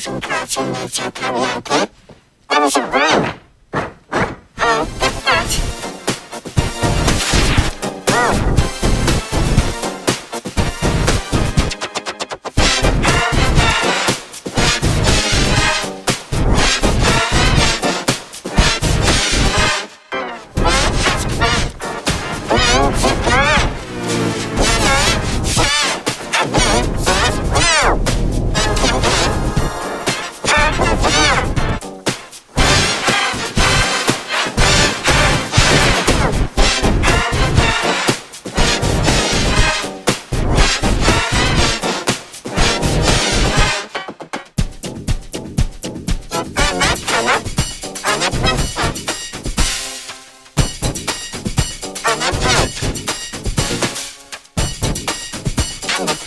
concentration nature karaoke. It That is a room.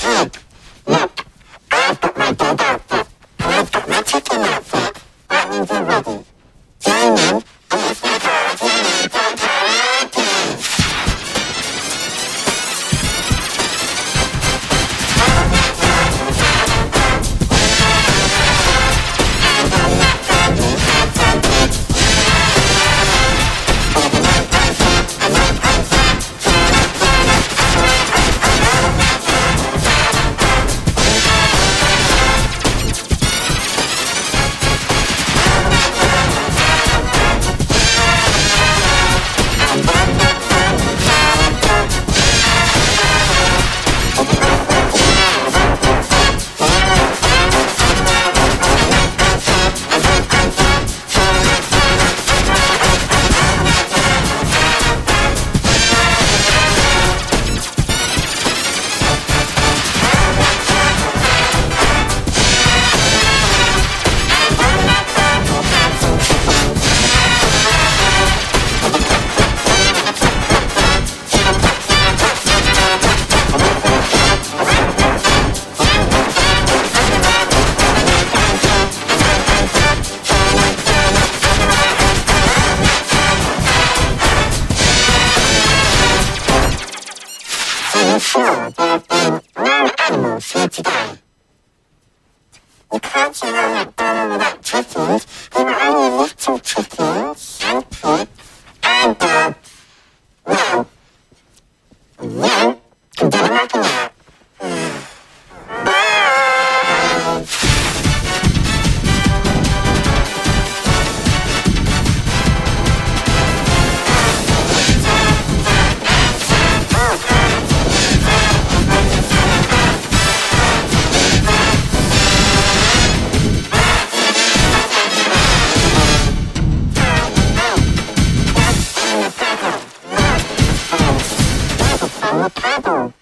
A sure there have been animals here today? You can't surround a barrel Chicago.